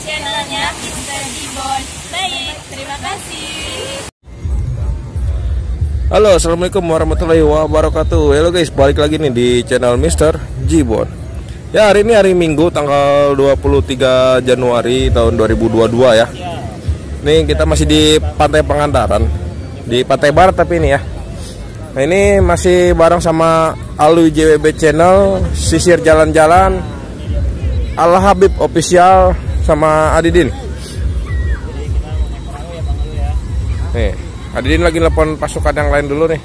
channelnya Mr. Jibon. Baik, terima kasih. Halo assalamualaikum warahmatullahi wabarakatuh Halo guys balik lagi nih di channel Mr. Jibon Ya hari ini hari Minggu tanggal 23 Januari tahun 2022 ya Nih kita masih di Pantai Pangandaran Di Pantai Barat tapi ini ya Nah ini masih bareng sama Alwi JWB Channel Sisir Jalan-Jalan Al Habib Official sama Adidin Nih Adidin lagi telepon pasukan yang lain dulu nih.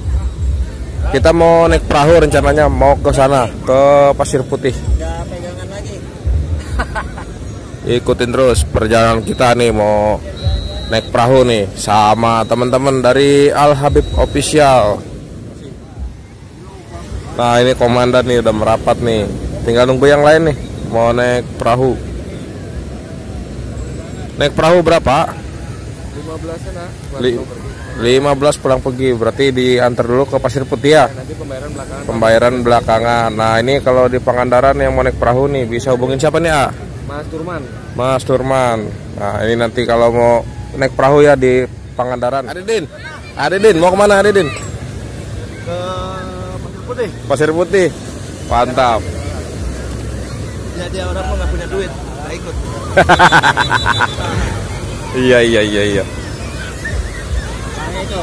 Kita mau naik perahu rencananya mau ke sana ke Pasir Putih. Ikutin terus perjalanan kita nih mau naik perahu nih sama teman-teman dari Al Habib Official. Nah ini komandan nih udah merapat nih. Tinggal nunggu yang lain nih mau naik perahu. Naik perahu berapa? 15 an Li- 15 pulang pergi. Berarti diantar dulu ke Pasir Putih ya? Nanti pembayaran belakangan. Pembayaran belakangan. Nah ini kalau di Pangandaran yang mau naik perahu nih bisa hubungin siapa nih ah? Mas Turman. Mas Turman. Nah ini nanti kalau mau naik perahu ya di Pangandaran. Adidin. Adidin mau ke mana Adidin? Ke Pasir Putih. Pasir Putih. Mantap Ya dia orang mah nggak punya duit, nggak ikut. iya iya iya iya itu.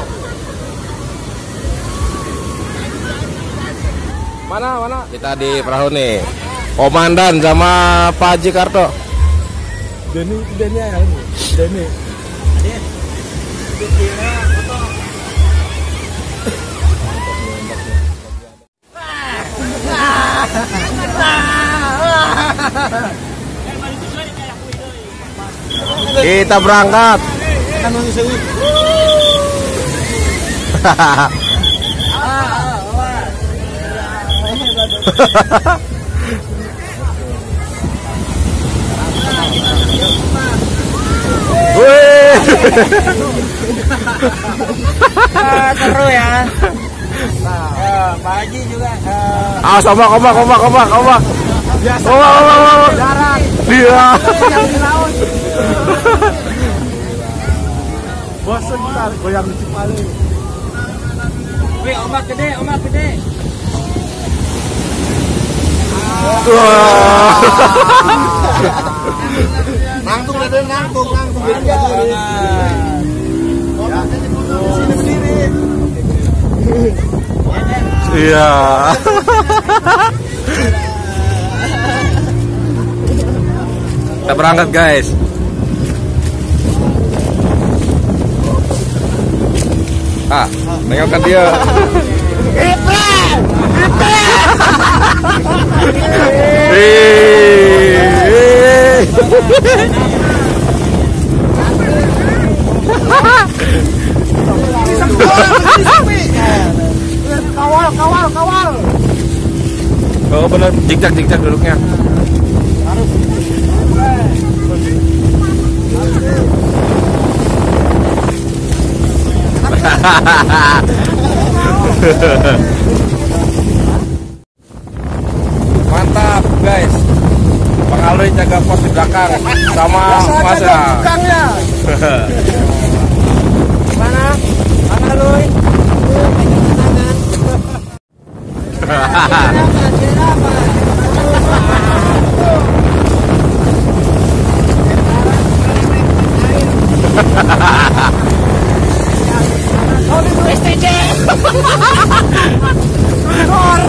mana mana kita di perahu nih komandan sama Pak Haji Karto Denny, Denny ya ini. Denny. Kita berangkat. Wih. seru ya. Ya, Pak Haji juga eh, Ah, sama ombak, ombak, ombak, ombak. Biasa Ombak, ombak, ombak. darat Dia. yang di laut. Bosan kita goyang di Cipali. Wih, ombak gede, ombak gede. Wah. Nangtung deh, nangtung, nangtung. Sini sendiri. Iya. Kita berangkat, guys. Ah, nengokkan dia. Kawal, kawal, kawal. Oh benar, jikjak jikjak duduknya. Mantap guys. Pengalui jaga pos di belakang sama Mas ya. Tukangnya. Mana? Mana Luy?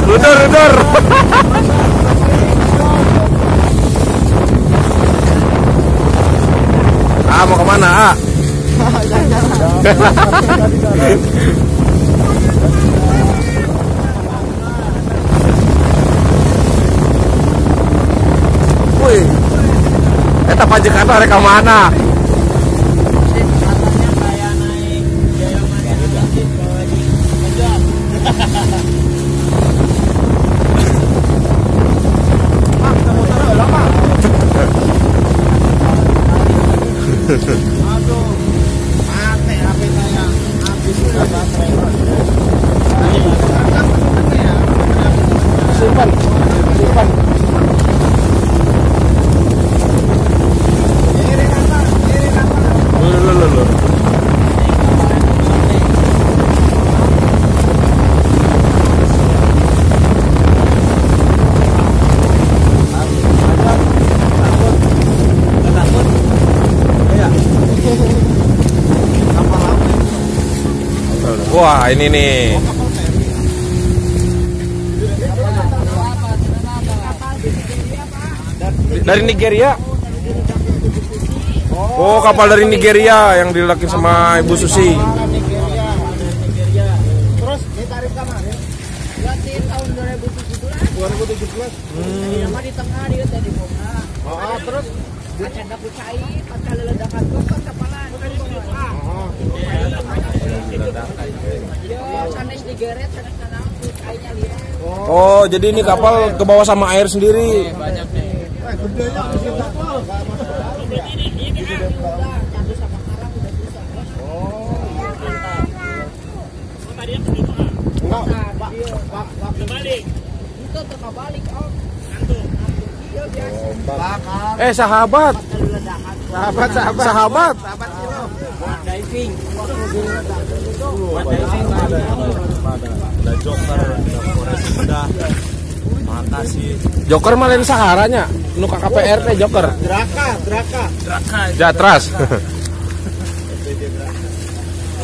Rudur, rudur. ah mau ke mana? Ah? Wih, eta Pak Jakarta ke mana? Aduh, mati HP saya. Habis sudah baterai. Simpan, simpan. Wah, ini nih. Dari Nigeria. Oh, kapal dari Nigeria yang dilekin sama Ibu Susi. Terus ditarik kemarin Berarti tahun 2017 2017. Iya mah di tengah dia tadi bunga. Oh, terus dapur cair, ledakan bawah. oh, Oh, jadi ini kapal ke bawah sama air sendiri. eh sahabat. Sahabat, sahabat. Sahabat. Diving. Ada. Ada joker, ada forest udah. Makasih. Joker malah di Saharanya. Nu KPR teh Joker. Draka, Draka. Jatras.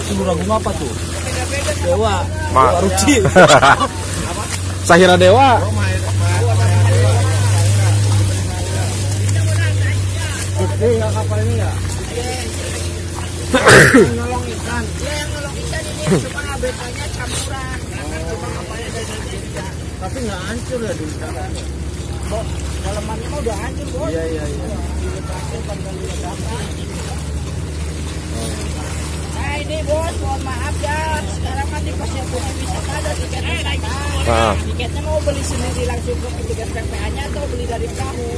Itu murah bunga apa tuh? Dewa. Ma Ruci. Sahira Dewa. Gede ya kapalnya ya. Nolong ikan. Ya yang nolong ikan ini cuma abetanya campuran. Karena cuma kapalnya dari Indonesia. Tapi nggak hancur ya dulu. Kok dalamannya mah udah hancur bos. Iya, iya, iya. Nah ini bos, mohon maaf ya. Sekarang kan di pasir putih wisata ada tiket wisata. Ah. Tiketnya mau beli sendiri langsung ke petugas PPA-nya atau beli dari kamu?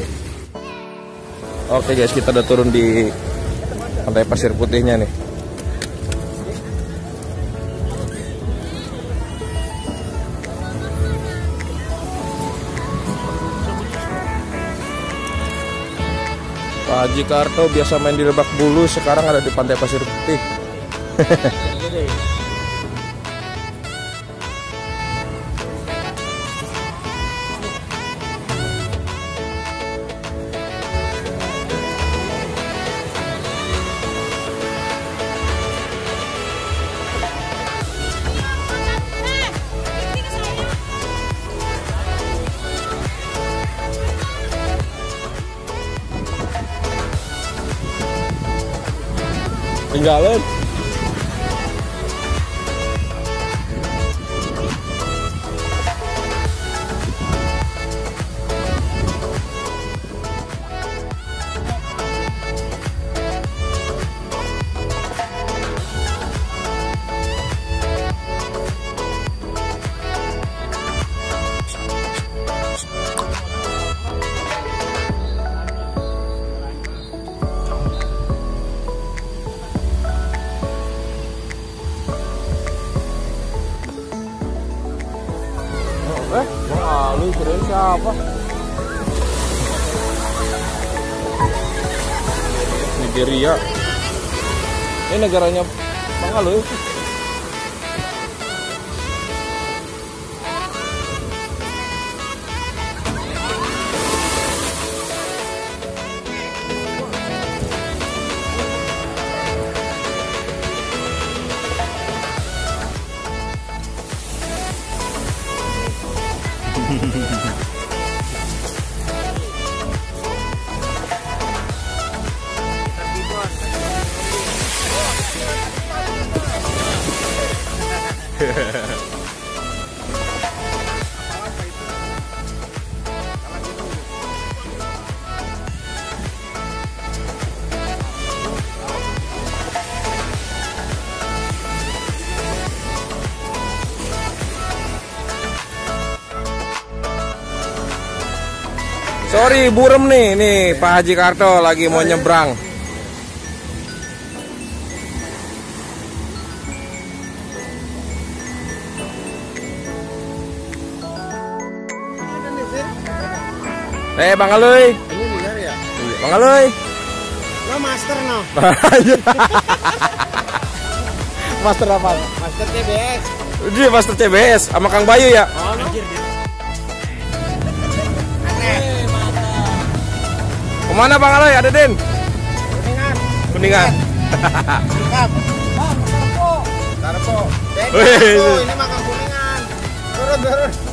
Oke guys, kita udah turun di pantai pasir putihnya nih. Pak Haji Karto biasa main di Lebak Bulus, sekarang ada di pantai pasir putih. galera. Siapa? Nigeria. Ini negaranya Bang Ali. Sorry, burem nih. Nih, Pak Haji Karto lagi mau nyebrang. Eh, Bang Aloy. Ini benar ya? Bang Aloy. Lo master no? Master apa? Master TBS. Dia Master CBS sama Kang Bayu ya? Oh, no? Ke mana Bang Aloy? Ada Den? Kuningan. Kuningan. Lengkap. Bang, Tarpo. Tarpo. Ini makan kuningan. Turun, turun.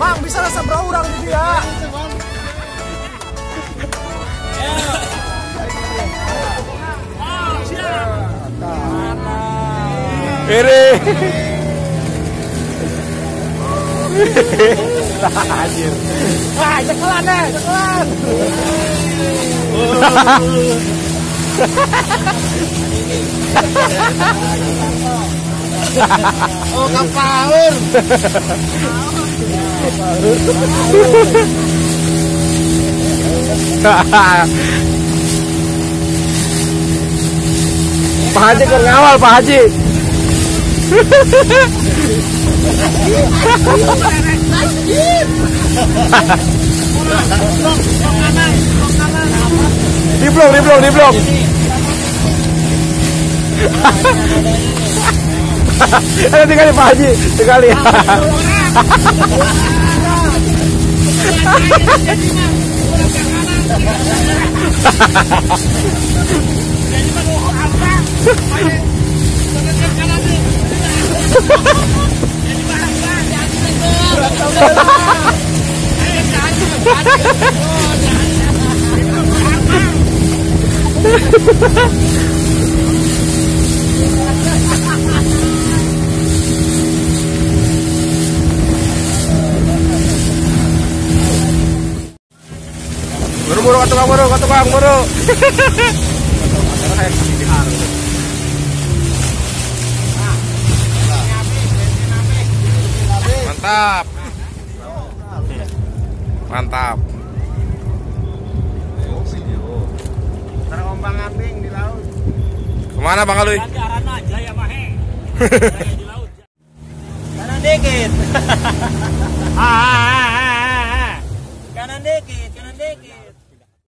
Bang, bisa rasa berapa orang di dia? Ini. Anjir. Wah, cekelan deh, cekelan. oh, kapaur. Pak Haji kan ngawal Pak Haji. Diblok, diblok, diblok. Ayo tinggal Pak Haji, tinggal ya. buru tukang buru mantap. Mantap. Terombang ambing di laut. Ke mana bang Alui? ke aja ya mahe di laut kanan dikit. Ah, ah, ah, ah, ah. kanan dikit kanan dikit.